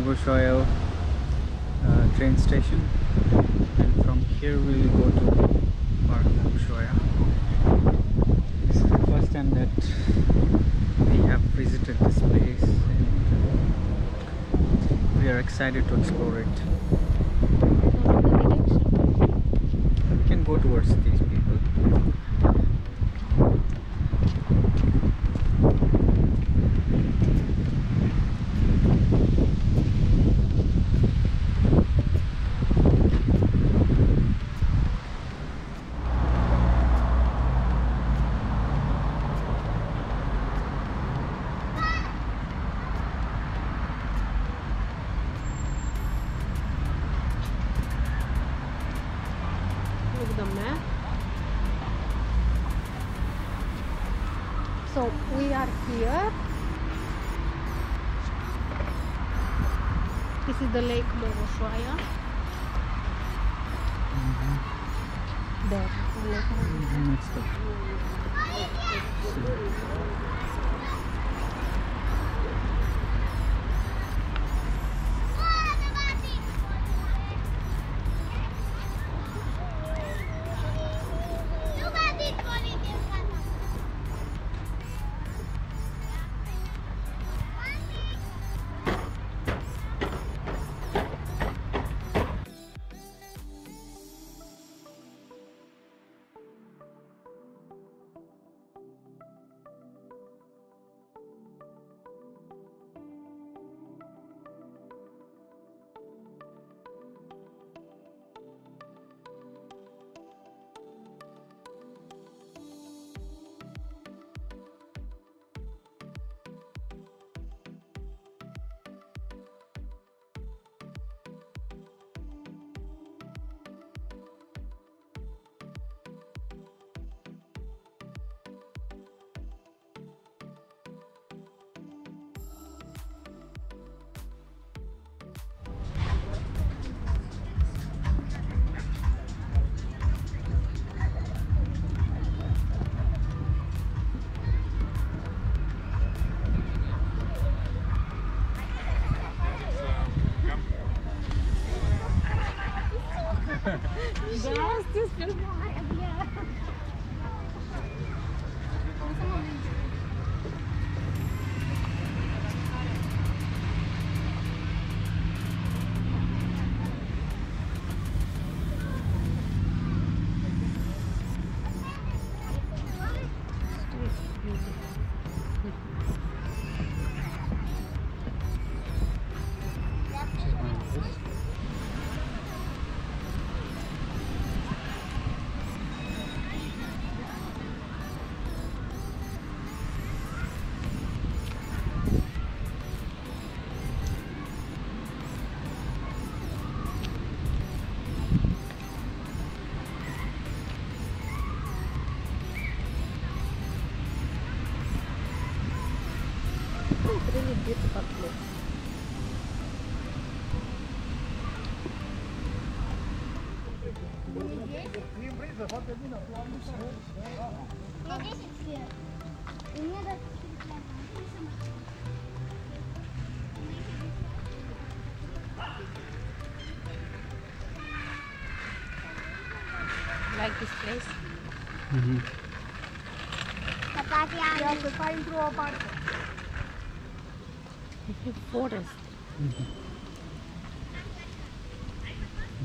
Mogoşoaia uh, train station and from here we will go to Park Mogoşoaia. This is the first time that we have visited this place and we are excited to explore it. We can go towards these the map. So we are here. This is the Lake Mogoşoaia. Mm-hmm. There, the Lake Mogoşoaia. Next stop. It's Like this place? Mm -hmm. Chapati and yeah, we find through a park. forest.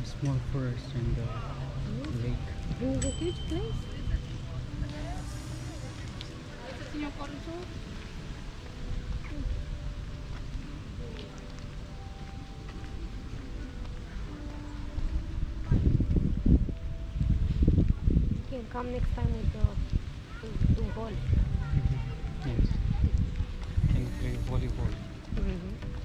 Small forest and uh, It's a huge place. You can come next time with the to, to golf. Yes. Can play volleyball. Mhm. This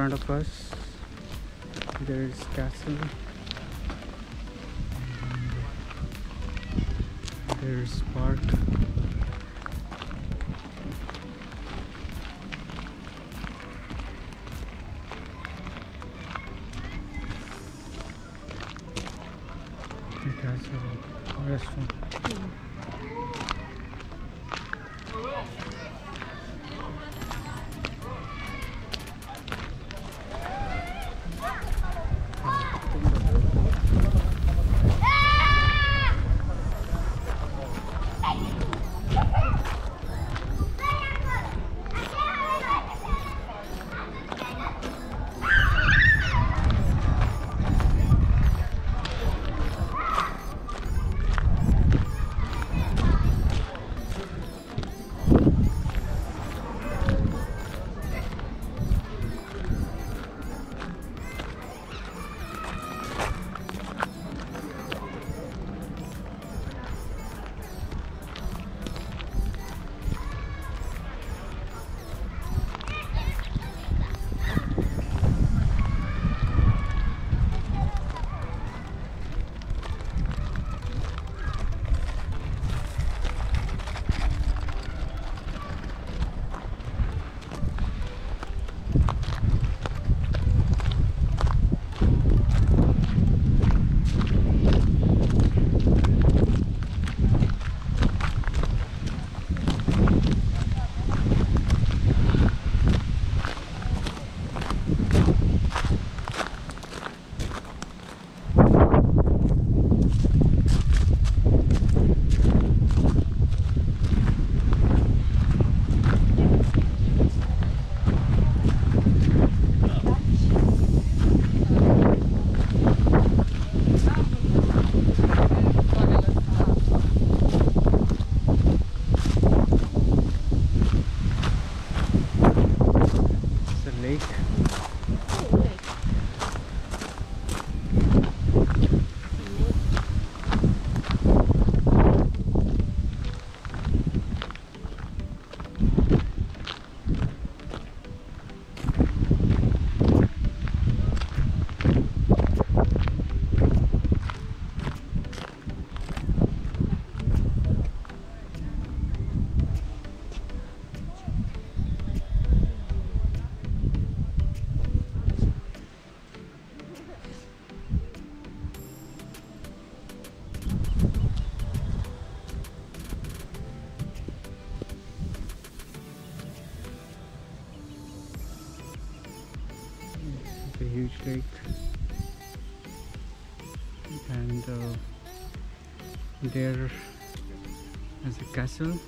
front of us there is castle. There's park. It has a restaurant. There is a castle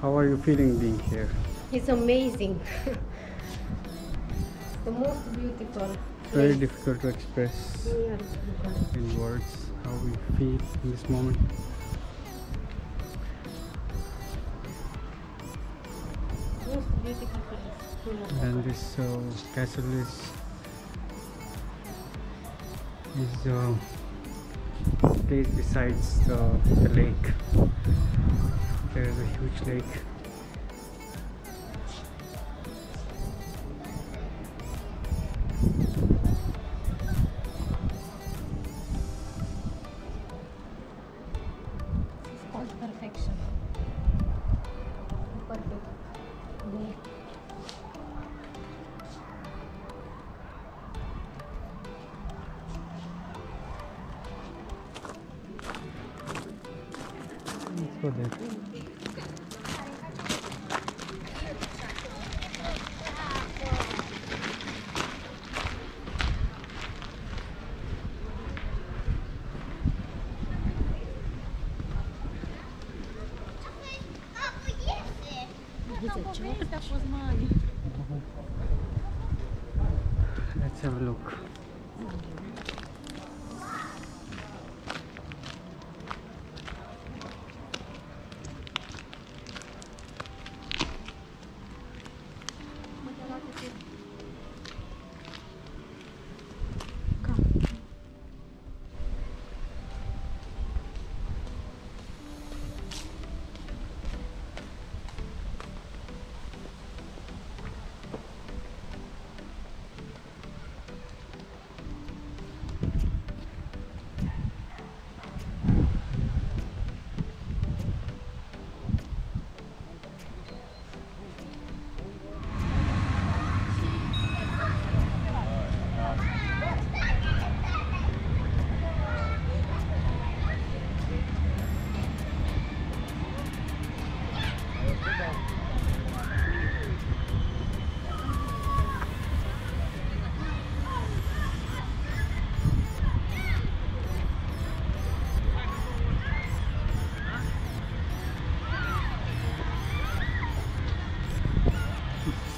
how are you feeling being here It's amazing. the most beautiful. very difficult to express Yeah. in words how we feel in this moment Most beautiful place. and this uh, castle is is uh, placed besides the, the lake there is a huge lake let's go there let's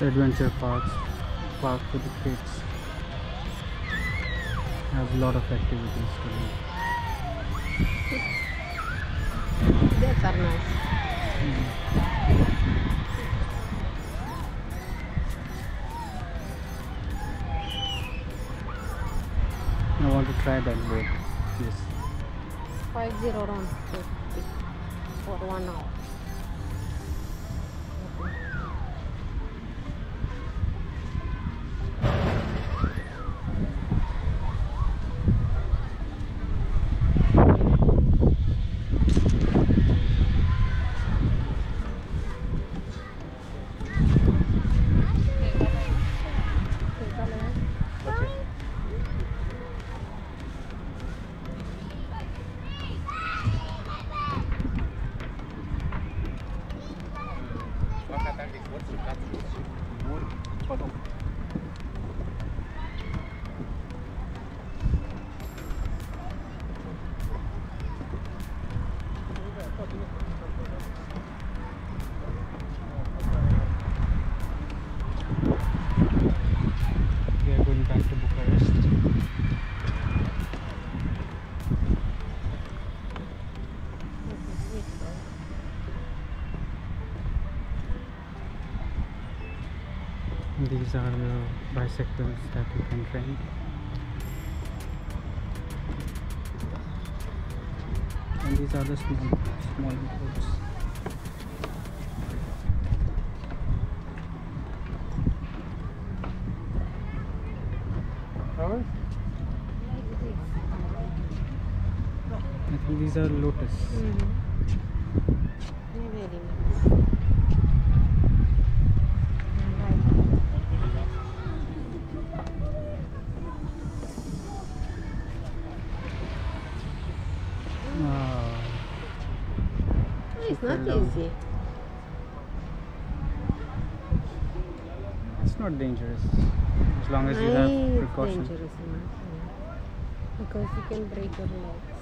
adventure parks park for the kids. Has a lot of activities to do. That's are nice. I want to try that boat. Yes. Five zero round for one hour. We are going back to Bucharest. This is sweet though. These are the bicycles that you can rent. And these are the small, small boats. This. I think these are lotus. Mm-hmm. Very not dangerous as long as you have precautions. Because you can break your leg.